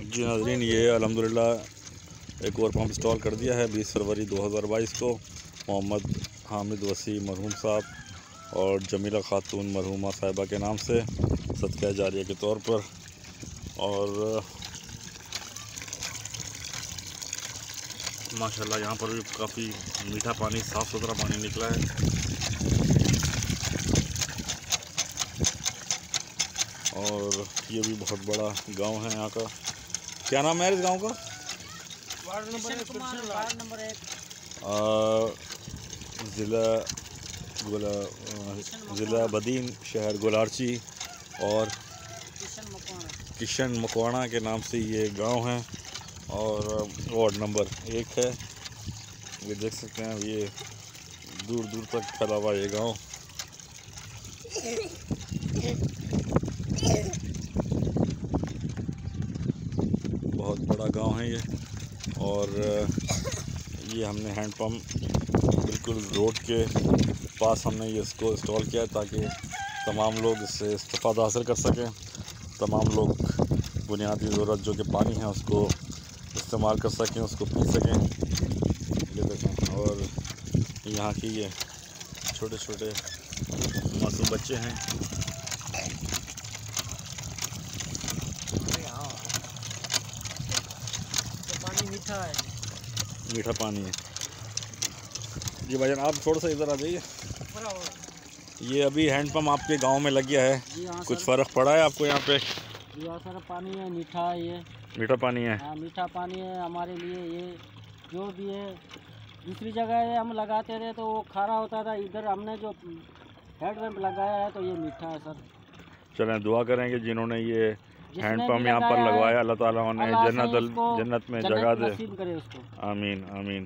जी नाजरीन ये अलहमदिल्ला एक और पम्प इंस्टॉल कर दिया है 20 फरवरी 2022 को। मोहम्मद हामिद वसी मरहूम साहब और जमीला ख़ातून मरहुमा साहिबा के नाम से सदक़ जारिया के तौर पर। और माशाल्लाह, यहाँ पर भी काफ़ी मीठा पानी साफ़ सुथरा पानी निकला है। और ये भी बहुत बड़ा गाँव है यहाँ का। क्या नाम है इस गाँव का? ज़िला गोला ज़िला बदीन शहर गोलारची और किशन मकवाणा के नाम से ये गाँव है और वार्ड नंबर एक है। ये देख सकते हैं ये दूर दूर तक फैला हुआ ये गाँव। बहुत बड़ा गाँव है ये। और ये हमने हैंड बिल्कुल रोड के पास हमने ये इसको इंस्टॉल किया है ताकि तमाम लोग इससे इस्तेफादा हासिल कर सकें। तमाम लोग बुनियादी ज़रूरत जो कि पानी है उसको इस्तेमाल कर सकें, उसको पी सकें। ये देखें, और यहाँ की ये छोटे छोटे मासूम बच्चे हैं। पानी मीठा है मीठा पानी है। जी भाईजान आप थोड़ा सा इधर आ जाइए। ये अभी हैंडपम्प आपके गाँव में लग गया है। हाँ कुछ फ़र्क पड़ा है आपको यहाँ पे? हाँ सर पानी है मीठा है। ये मीठा पानी है। हाँ मीठा पानी है हमारे लिए। ये जो भी है दूसरी जगह हम लगाते रहे तो वो खारा होता था। इधर हमने जो हेड पंप लगाया है तो ये मीठा है सर। चलें दुआ करेंगे जिन्होंने ये हैंडपम्प यहाँ पर लगवाया अल्लाह ताला उन्हें जन्नत जन्नत में जगह दे। आमीन आमीन।